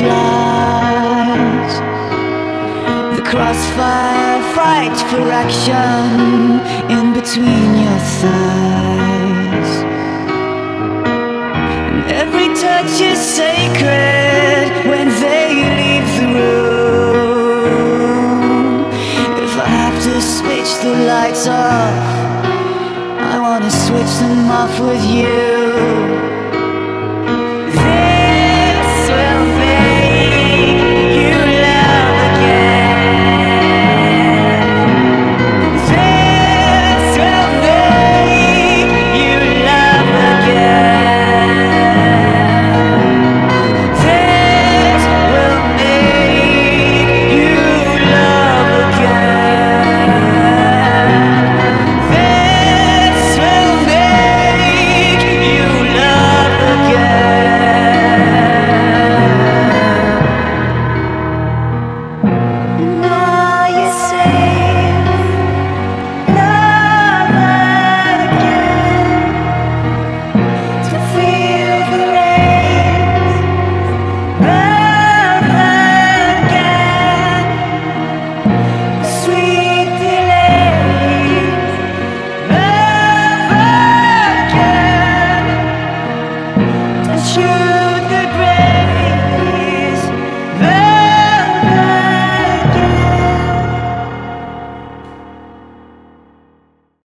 flies The crossfire fights for action In between your thighs. And every touch is sacred When they leave the room. If I have to switch the lights off I wanna switch them off with you.